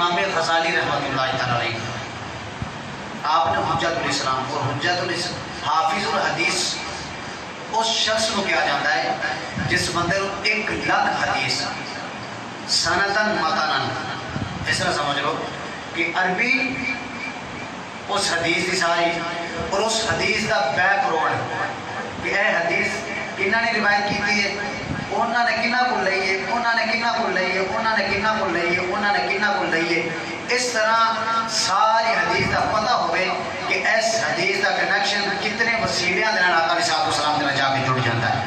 امام غزالی رحمت اللہ تعالی علیہ۔ آپ نے حجت الاسلام اور حجت الاسلام حافظ الحدیث اس شخص کو کیا جاتا ہے جس بندے کو ایک لاکھ حدیث سنتن متنن اس طرح سمجھ لو کہ عربی اس حدیث کی ساری اور اس حدیث کا بیک گراؤنڈ کہ اے حدیث کنہ نے روایت کی ہے؟ انہوں نے کنہ کو لئیے انہوں نے کنہ کو لئیے انہوں نے کنہ کو لئیے انہوں کنہ کو لئیے اس طرح ساری حدیث کا پتہ ہوئے کہ اس حدیث کا کنیکشن کتنے وسیلیاں دینا آقا علیہ صاحب السلام دینا جا کے جڑ جاتا ہے۔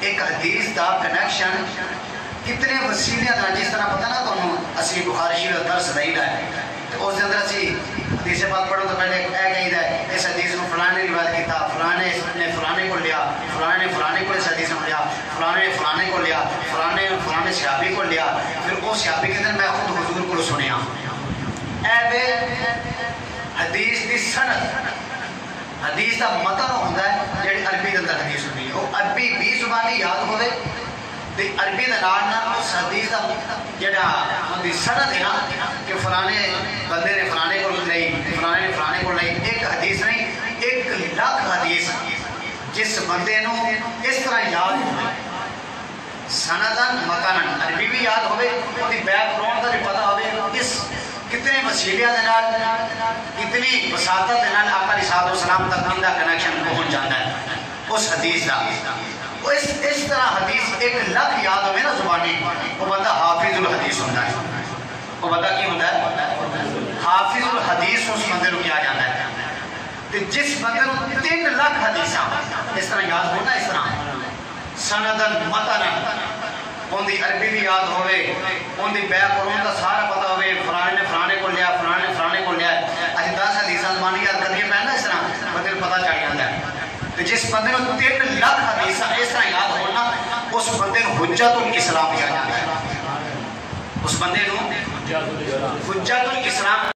ایک حدیث کا کنیکشن کتنے وسیلیاں دینا جس طرح پتہ نا تو اسی بخاری شریف درس دئی ہے۔ تو اس کے اندر اسی حدیث پاک پڑھو تو پہلے اے کہی ہے۔ اس حدیث کو فلانے نے روایت کیتا فلانے نے فلانے کو لیا فلانے نے فلانے کو اس حدیث میں لیا فلانے نے فلانے کو لیا، فلانے نے فلانے صحابی کو لیا۔ پھر وہ صحابی کے دن میں خود حضور کو سنیا۔ اے بے، حدیث دی سند۔ حدیث دا متن ہوتا ہے جڑی عربی دے اندر حدیث ہوتی ہے۔ وہ عربی بھی زبانی یاد ہوئے تے عربی دے نال نال اس حدیث دا جڑا اندی سند ہے نا، کہ فلانے بندے نے فلانے کو لئی، فلانے نے فلانے کو لئی ایک حدیث نہیں ایک لاکھ حدیث جس بندے نو اس طرح یاد ہوئے۔ سندن مکانن عربی بھی یاد ہوئے اندی بیک گراؤنڈ دا بھی پتہ ہوئے اس کتنے وسیلیاں دے نال، کتنی وساطت دے آقا علیہ السلام تک کیندا کنیکشن پہنچ جاندا ہے۔ اس حدیث دا۔ اس اس طرح حدیث ایک لکھ یاد ہوئے نا زبانی، وہ بندہ حافظ الحدیث ہوتا ہے۔ وہ بندہ کی ہوتا ہے؟ حافظ الحدیث اس بندے کو کیا جاتا ہے؟ کہ جس بندے تین لاکھ حدیثاں، اس طرح یاد ہونا اس طرح؟ سندن متنن ان دی عربی بھی یاد ہوئے، ان دی بیک قرون کا سارا پتہ ہوئے، فلانے نے فلانے کو لیا، فلانے نے فلانے کو لیا۔ اچھا دس حدیثاں زبانی یاد کر کے پہنا اس طرح بندے پتہ چڑھ جاتا ہے تو جس بندے کو تین لاکھ حدیث اس طرح یاد ہونا، اس بندے کو حجت الاسلام کیا جاتا ہے۔ اس بندے کو حجت الاسلام